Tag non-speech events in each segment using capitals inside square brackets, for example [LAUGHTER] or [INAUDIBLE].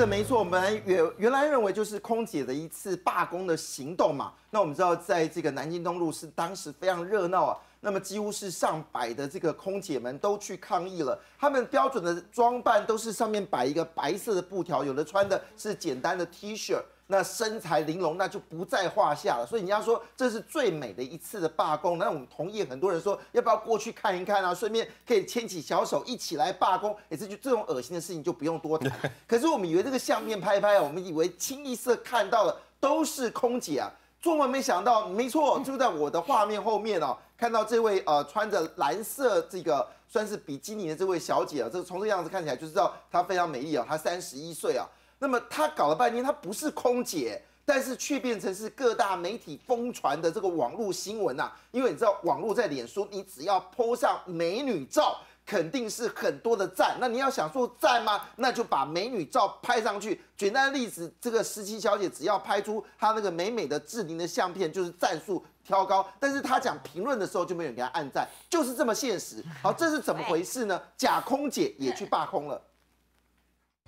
的，没错。我们原原来认为就是空姐的一次罢工的行动嘛。那我们知道，在这个南京东路是当时非常热闹啊。那么几乎是上百的这个空姐们都去抗议了。他们标准的装扮都是上面摆一个白色的布条，有的穿的是简单的 T 恤。那身材玲珑，那就不在话下了。所以人家说这是最美的一次的罢工，那我们同意。很多人说要不要过去看一看啊？顺便可以牵起小手一起来罢工。哎，这就这种恶心的事情就不用多谈。[LAUGHS] 可是我们以为这个相片拍拍啊，我们以为清一色看到的都是空姐啊，做梦没想到，没错，就在我的画面后面哦，看到这位呃穿着蓝色这个算是比基尼的这位小姐啊，这从这个样子看起来就知道她非常美丽啊，她三十一岁啊。那么他搞了半天，他不是空姐，但是却变成是各大媒体疯传的这个网络新闻呐。因为你知道，网络在脸书，你只要 po 上美女照，肯定是很多的赞。那你要想说赞吗？那就把美女照拍上去。简单的例子，这个十七小姐只要拍出她那个美美的志玲的相片，就是赞数挑高。但是她讲评论的时候，就没有人给她按赞，就是这么现实。好，这是怎么回事呢？假空姐也去罢工了。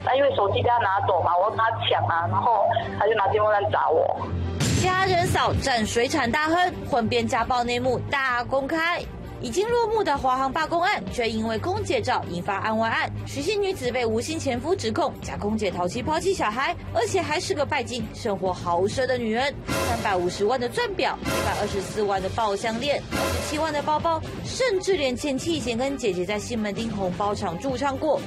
那因为手机被他拿走嘛，我跟他抢啊，然后他就拿电风扇砸我。家人嫂占水产大亨，混编家暴内幕大公开。已经落幕的华航罢工案，却因为空姐照引发案外案。许姓女子被无心前夫指控假空姐淘气抛弃小孩，而且还是个拜金、生活豪奢的女人。三百五十万的钻表，一百二十四万的爆项链，二十七万的包包，甚至连前妻以前跟姐姐在西门町红包场驻唱过。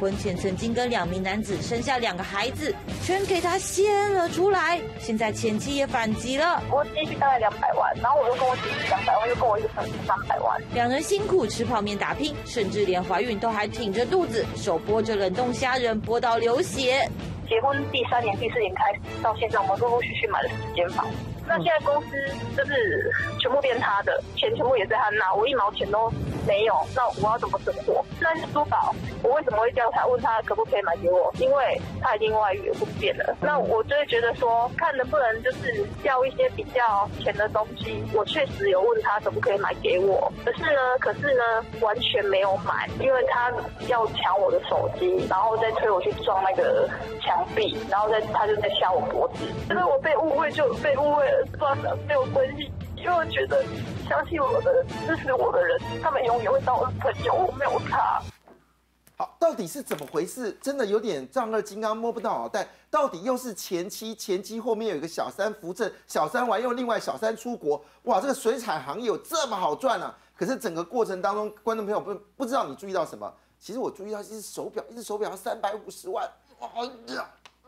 婚前曾经跟两名男子生下两个孩子，全给他掀了出来。现在前妻也反击了，我积蓄大概两百万，然后我又跟我姐姐两百万，又跟我一个朋友三百万。两人辛苦吃泡面打拼，甚至连怀孕都还挺着肚子，手剥着冷冻虾仁，剥到流血。结婚第三年、第四年开始，到现在我们陆陆续续买了四间房。那现在公司就是全部变他的，钱全部也在他那，我一毛钱都没有。那我要怎么生活？那珠宝，我为什么会叫他问他可不可以买给我？因为他已经外遇不见了。那我就会觉得说，看能不能就是要一些比较钱的东西。我确实有问他可不可以买给我，可是呢，可是呢，完全没有买，因为他要抢我的手机，然后再推我去撞那个墙壁，然后再他就在掐我脖子。就是我被误会就被误会了。算了，没有关系，因为我觉得相信我的、支持我的人，他们永远会当我的朋友。我没有他。好，到底是怎么回事？真的有点丈二金刚摸不到脑袋。到底又是前妻，前妻后面有一个小三扶正，小三完又另外小三出国。哇，这个水产行业有这么好赚啊？可是整个过程当中，观众朋友不不知道你注意到什么？其实我注意到一只手表，一只手表要三百五十万。哇！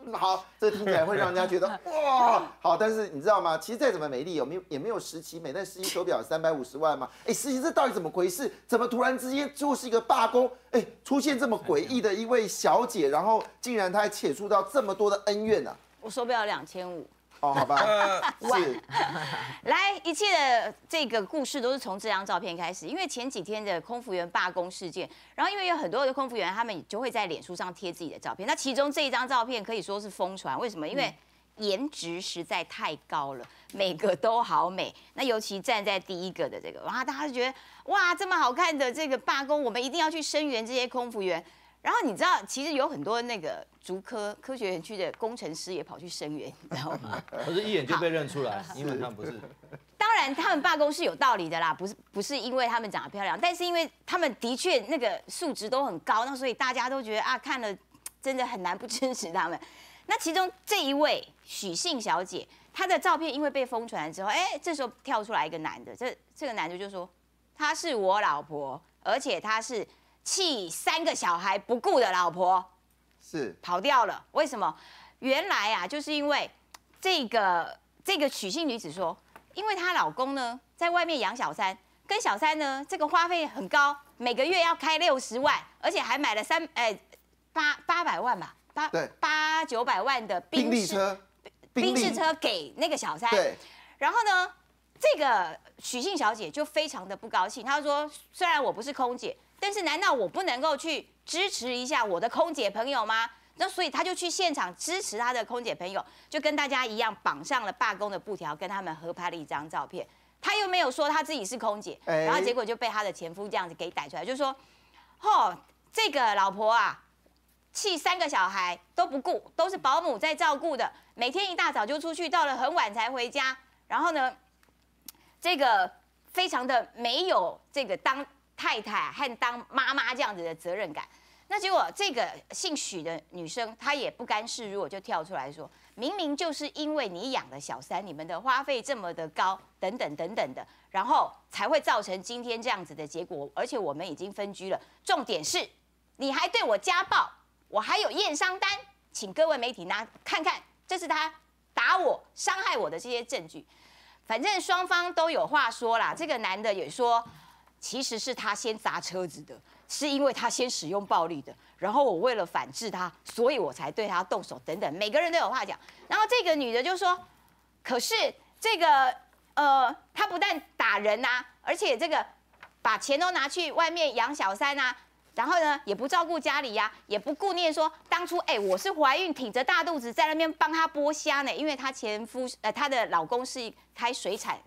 [LAUGHS] 好，这听起来会让人家觉得 [LAUGHS] 哇，好，但是你知道吗？其实再怎么美丽，有没有也没有十七美。但十七手表三百五十万嘛？哎，十七这到底怎么回事？怎么突然之间就是一个罢工？哎，出现这么诡异的一位小姐，然后竟然她还且出到这么多的恩怨呢？我手表两千五。哦，好吧，[LAUGHS] 是。[LAUGHS] 来，一切的这个故事都是从这张照片开始，因为前几天的空服员罢工事件，然后因为有很多的空服员，他们就会在脸书上贴自己的照片。那其中这一张照片可以说是疯传，为什么？因为颜值实在太高了，每个都好美。那尤其站在第一个的这个，然后大家就觉得哇，这么好看的这个罢工，我们一定要去声援这些空服员。然后你知道，其实有很多那个竹科科学园区的工程师也跑去声援，你知道吗？[LAUGHS] 可是一眼就被认出来，因为他们不是。[LAUGHS] 当然，他们罢工是有道理的啦，不是不是因为他们长得漂亮，但是因为他们的确那个素质都很高，那所以大家都觉得啊，看了真的很难不支持他们。[LAUGHS] 那其中这一位许姓小姐，她的照片因为被疯传之后，哎，这时候跳出来一个男的，这这个男的就说她是我老婆，而且她是。弃三个小孩不顾的老婆是跑掉了，为什么？原来啊，就是因为这个这个娶姓女子说，因为她老公呢在外面养小三，跟小三呢这个花费很高，每个月要开六十万，而且还买了三哎八八百万吧，八八九百万的宾利车，宾士车给那个小三。对，然后呢，这个许姓小姐就非常的不高兴，她说，虽然我不是空姐。但是难道我不能够去支持一下我的空姐朋友吗？那所以他就去现场支持他的空姐朋友，就跟大家一样绑上了罢工的布条，跟他们合拍了一张照片。他又没有说他自己是空姐，然后结果就被他的前夫这样子给逮出来，就说：“哦，这个老婆啊，气三个小孩都不顾，都是保姆在照顾的，每天一大早就出去，到了很晚才回家，然后呢，这个非常的没有这个当太太和当妈妈这样子的责任感。那结果这个姓许的女生，她也不甘示弱，就跳出来说：“明明就是因为你养了小三，你们的花费这么的高，等等等等的，然后才会造成今天这样子的结果。而且我们已经分居了，重点是你还对我家暴，我还有验伤单，请各位媒体拿看看，这是他打我、伤害我的这些证据。反正双方都有话说啦。这个男的也说，其实是他先砸车子的。”是因为他先使用暴力的，然后我为了反制他，所以我才对他动手等等。每个人都有话讲。然后这个女的就说：“可是这个呃，他不但打人呐，而且这个把钱都拿去外面养小三呐，然后呢也不照顾家里呀，也不顾念说当初哎我是怀孕挺着大肚子在那边帮他剥虾呢，因为他前夫呃她的老公是开水产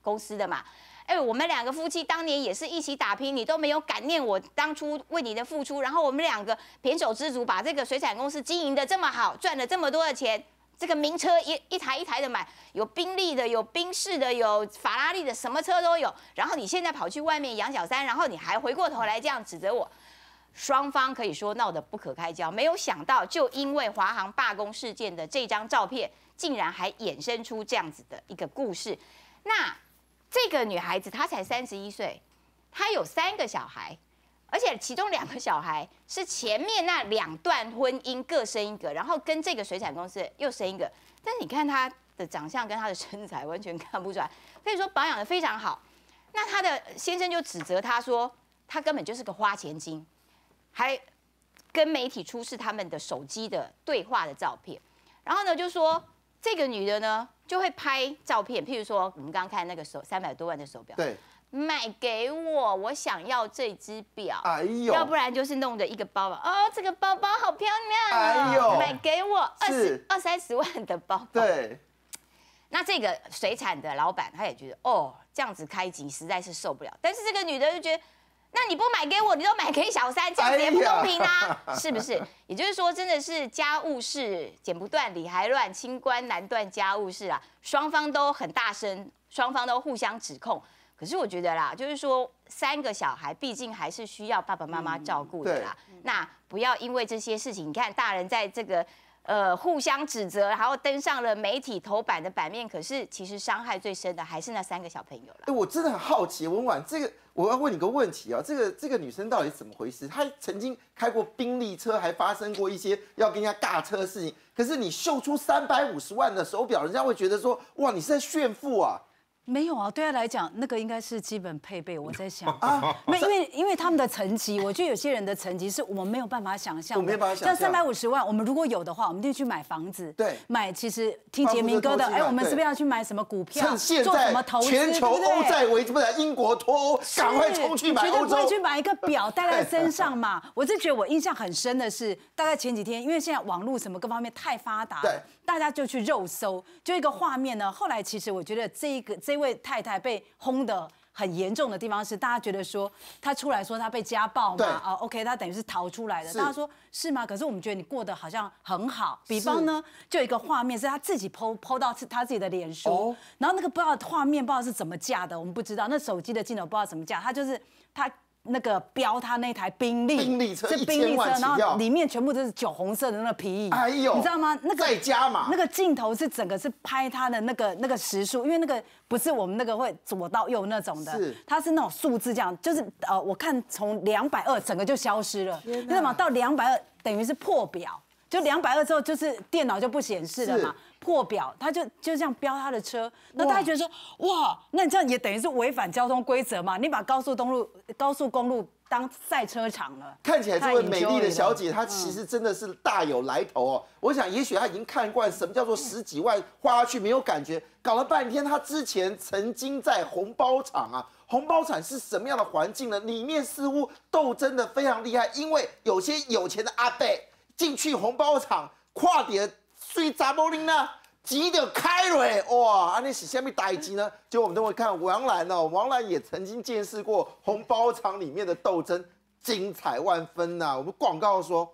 公司的嘛。”哎，我们两个夫妻当年也是一起打拼，你都没有感念我当初为你的付出，然后我们两个胼手知足，把这个水产公司经营的这么好，赚了这么多的钱，这个名车一一台一台的买，有宾利的，有宾士的，有法拉利的，什么车都有。然后你现在跑去外面养小三，然后你还回过头来这样指责我，双方可以说闹得不可开交。没有想到，就因为华航罢工事件的这张照片，竟然还衍生出这样子的一个故事，那。这个女孩子她才三十一岁，她有三个小孩，而且其中两个小孩是前面那两段婚姻各生一个，然后跟这个水产公司又生一个。但是你看她的长相跟她的身材完全看不出来，可以说保养的非常好。那她的先生就指责她说，她根本就是个花钱精，还跟媒体出示他们的手机的对话的照片，然后呢就说这个女的呢。就会拍照片，譬如说我们刚刚看那个手三百多万的手表，对，买给我，我想要这只表，哎呦，要不然就是弄的一个包包，哦，这个包包好漂亮，哎呦，买给我二十二三十万的包包，对，那这个水产的老板他也觉得，哦，这样子开机实在是受不了，但是这个女的就觉得。那你不买给我，你都买给小三，这样子也不公平啊，[LAUGHS] 是不是？也就是说，真的是家务事剪不断，理还乱，清官难断家务事啊。双方都很大声，双方都互相指控。可是我觉得啦，就是说，三个小孩毕竟还是需要爸爸妈妈照顾的啦。那不要因为这些事情，你看大人在这个。呃，互相指责，然后登上了媒体头版的版面。可是，其实伤害最深的还是那三个小朋友了。哎，我真的很好奇，文婉，这个我要问你个问题啊，这个这个女生到底怎么回事？她曾经开过宾利车，还发生过一些要跟人家尬车的事情。可是你秀出三百五十万的手表，人家会觉得说，哇，你是在炫富啊？没有啊，对他来讲，那个应该是基本配备。我在想 [LAUGHS] 啊，没，因为因为他们的层级，我觉得有些人的层级是我们没有办法想象。[LAUGHS] 我没办法想象。像三百五十万，我们如果有的话，我们就去买房子。对。买其实听杰明哥的，哎，我们是不是要去买什么股票？趁现在全球欧债危机，不是英国脱欧，赶快冲去买欧洲。绝对不会去买一个表戴在身上嘛。[LAUGHS] 我是觉得我印象很深的是，大概前几天，因为现在网络什么各方面太发达。对。大家就去肉搜，就一个画面呢。后来其实我觉得这一个这位太太被轰的很严重的地方是，大家觉得说她出来说她被家暴嘛，啊，OK，她等于是逃出来的。大家说是吗？可是我们觉得你过得好像很好。比方呢，就一个画面是她自己 PO PO 到她自己的脸书，然后那个不知道画面不知道是怎么架的，我们不知道。那手机的镜头不知道怎么架，她就是她。那个飙他那台宾利，宾利车是宾利车，然后里面全部都是酒红色的那个皮椅，哎呦，你知道吗？那个在加嘛，那个镜头是整个是拍他的那个那个时速，因为那个不是我们那个会左到右那种的，是它是那种数字这样，就是呃，我看从两百二整个就消失了，知道吗？到两百二等于是破表。就两百二之后，就是电脑就不显示了嘛，破表，他就就这样飙他的车，那大家觉得说，哇，那你这样也等于是违反交通规则嘛？你把高速公路高速公路当赛车场了。看起来这位美丽的小姐，她其实真的是大有来头哦。我想，也许她已经看惯什么叫做十几万花下去没有感觉，搞了半天，她之前曾经在红包厂啊，红包厂是什么样的环境呢？里面似乎斗争的非常厉害，因为有些有钱的阿伯。进去红包厂，跨点追砸玻璃呢，急得开蕊，哇！啊，那是下面代机呢？就我们都会看王兰哦，王兰也曾经见识过红包厂里面的斗争，精彩万分呐。我们广告说。